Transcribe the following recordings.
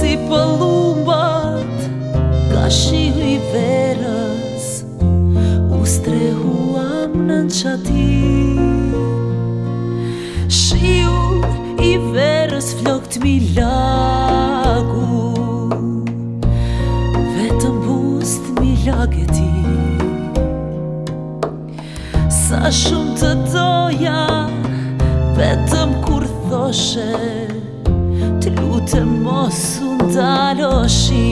si pëllumbat Ka shihu i verës U strehuam në qati Shiu i verës flok të mi lagu Vetëm bust mi lageti Sa shumë të doja Vetëm kur thoshet të mos unë daloshi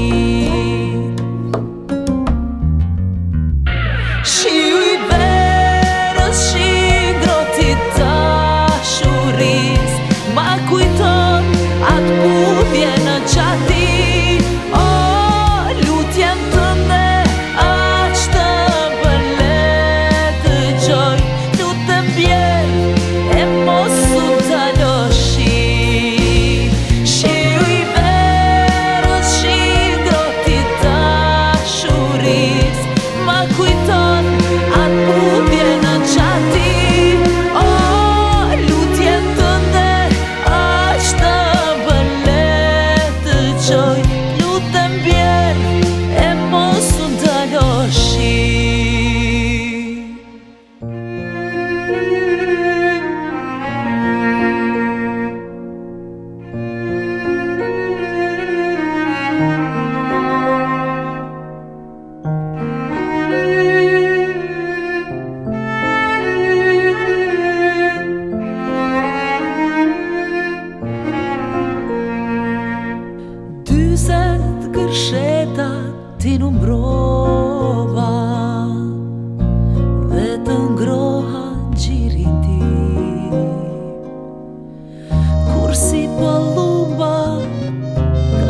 Shiu i verës, shi grotit si në mbrova dhe të ngroha qiri ti kur si paluba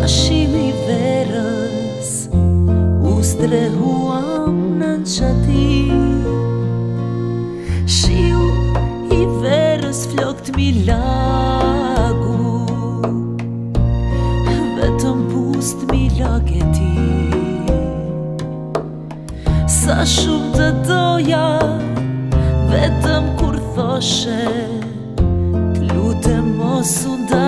ka shimi verës u strehuam në qati shiu i verës flokt mi lagu vetëm pust mi laget Sa shumë të doja Vetëm kur thoshe Të lutë mos u da